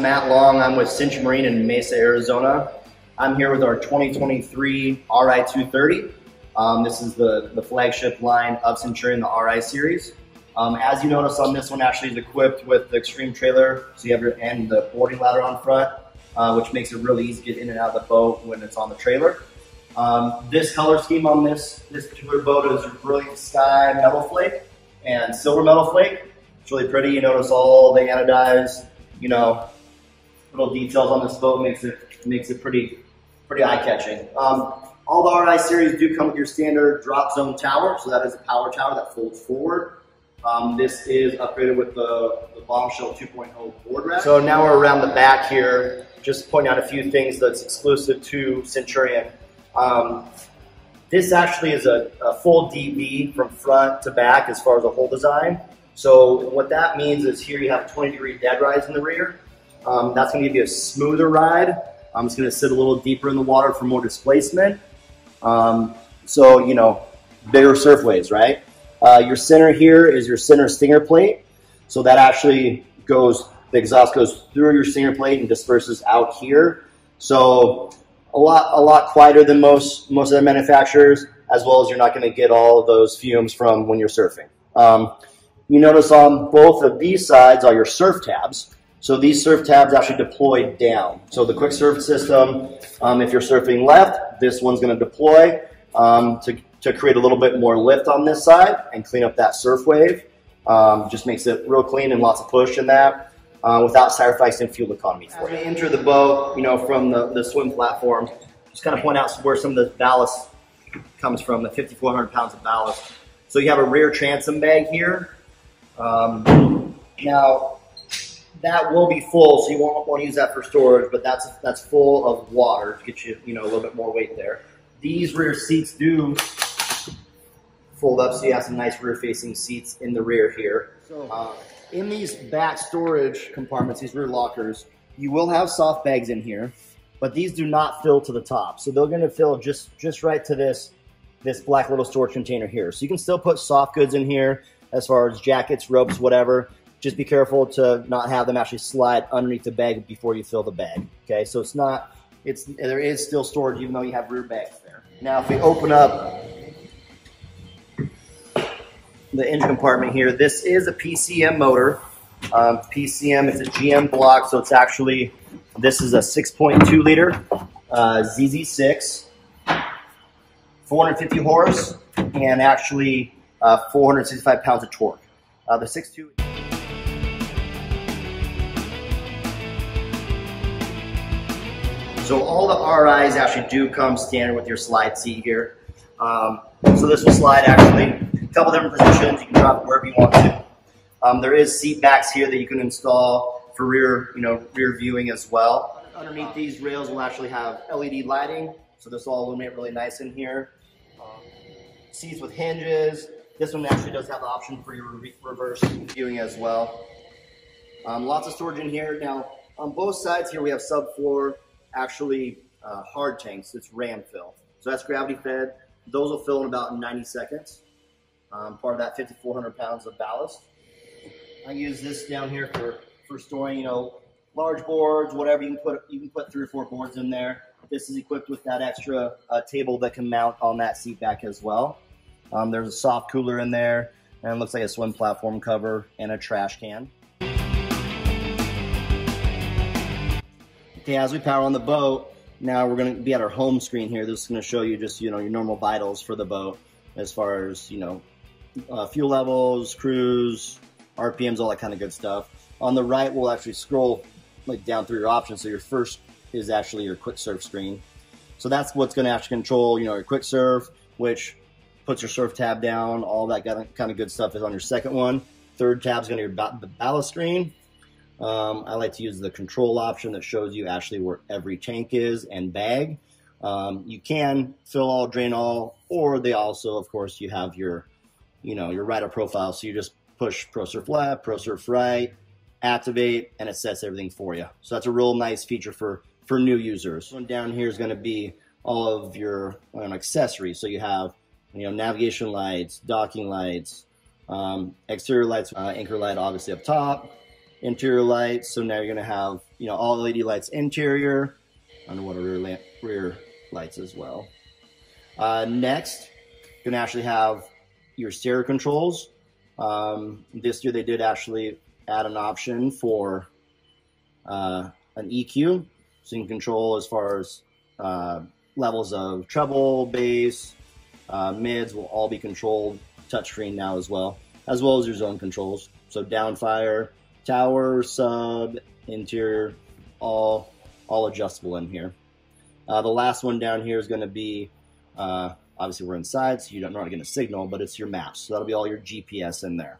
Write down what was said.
Matt Long. I'm with Century Marine in Mesa, Arizona. I'm here with our 2023 RI230. Um, this is the, the flagship line of Centurion, the RI series. Um, as you notice on this one, actually is equipped with the extreme trailer, so you have your and the boarding ladder on front, uh, which makes it really easy to get in and out of the boat when it's on the trailer. Um, this color scheme on this this particular boat is brilliant sky metal flake and silver metal flake. It's really pretty. You notice all the anodized, you know, little details on this boat makes it makes it pretty pretty eye catching. Um, all the RI series do come with your standard drop zone tower, so that is a power tower that folds forward. Um, this is upgraded with the, the Bombshell 2.0 board rack. So now we're around the back here, just pointing out a few things that's exclusive to Centurion. Um, this actually is a, a, full DB from front to back as far as the whole design. So what that means is here you have 20 degree dead rise in the rear. Um, that's going to give you a smoother ride. Um, it's going to sit a little deeper in the water for more displacement. Um, so, you know, bigger surf waves, right? Uh, your center here is your center stinger plate. So that actually goes, the exhaust goes through your stinger plate and disperses out here. So a lot, a lot quieter than most, most of the manufacturers, as well as you're not going to get all of those fumes from when you're surfing. Um, you notice on both of these sides are your surf tabs. So these surf tabs actually deploy down. So the quick surf system, um, if you're surfing left, this one's going to deploy um, to to create a little bit more lift on this side and clean up that surf wave. Um, just makes it real clean and lots of push in that uh, without sacrificing fuel economy for As we enter the boat, you know, from the, the swim platform, just kind of point out where some of the ballast comes from, the 5,400 pounds of ballast. So you have a rear transom bag here. Um, now, that will be full, so you won't want to use that for storage, but that's that's full of water to get you, you know, a little bit more weight there. These rear seats do fold up so you have some nice rear facing seats in the rear here. So uh, in these back storage compartments, these rear lockers, you will have soft bags in here, but these do not fill to the top. So they're gonna fill just, just right to this, this black little storage container here. So you can still put soft goods in here as far as jackets, ropes, whatever. Just be careful to not have them actually slide underneath the bag before you fill the bag. Okay, so it's not, it's there is still storage even though you have rear bags there. Now if we open up the engine compartment here. This is a PCM motor. Um, PCM, it's a GM block, so it's actually, this is a 6.2 liter uh, ZZ6, 450 horse, and actually uh, 465 pounds of torque. Uh, the 6.2 So all the RIs actually do come standard with your slide seat here. Um, so this will slide actually a couple different positions. You can drop it wherever you want to. Um, there is seat backs here that you can install for rear, you know, rear viewing as well. Underneath these rails we'll actually have LED lighting, so this will illuminate really nice in here. Um, seats with hinges. This one actually does have the option for your re reverse viewing as well. Um, lots of storage in here. Now, on both sides here, we have subfloor, actually uh, hard tanks. It's ram fill. So that's gravity fed. Those will fill in about 90 seconds um, part of that 5,400 pounds of ballast. I use this down here for, for storing, you know, large boards, whatever you can put, you can put three or four boards in there. This is equipped with that extra uh, table that can mount on that seat back as well. Um, there's a soft cooler in there, and looks like a swim platform cover and a trash can. Okay, as we power on the boat, now we're going to be at our home screen here. This is going to show you just, you know, your normal vitals for the boat as far as, you know, uh, fuel levels, cruise, RPMs, all that kind of good stuff. On the right, we'll actually scroll like down through your options. So your first is actually your quick surf screen. So that's what's going to actually control, you know, your quick surf, which puts your surf tab down. All that kind of good stuff is on your second one. Third tab is to be the ballast screen. Um, I like to use the control option that shows you actually where every tank is and bag. Um, you can fill all, drain all, or they also, of course, you have your you know, your rider profile. So you just push ProSurf left, ProSurf right, activate, and it sets everything for you. So that's a real nice feature for, for new users. One down here is going to be all of your um, accessories. So you have, you know, navigation lights, docking lights, um, exterior lights, uh, anchor light obviously up top, interior lights. So now you're gonna have you know all LED lights interior, underwater rear lamp, rear lights as well. Uh, next, gonna actually have your stereo controls. Um, this year they did actually add an option for uh, an EQ, so you can control as far as uh, levels of treble, bass, uh, mids will all be controlled touchscreen now as well, as well as your zone controls. So downfire, tower, sub, interior, all all adjustable in here. Uh, the last one down here is going to be uh, obviously we're inside, so you're not going to get a signal, but it's your maps. So that'll be all your GPS in there.